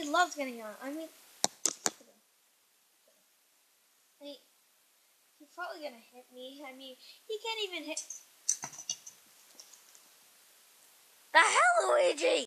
He loves getting on. I mean, I mean, he's probably gonna hit me. I mean, he can't even hit. The hell, Luigi!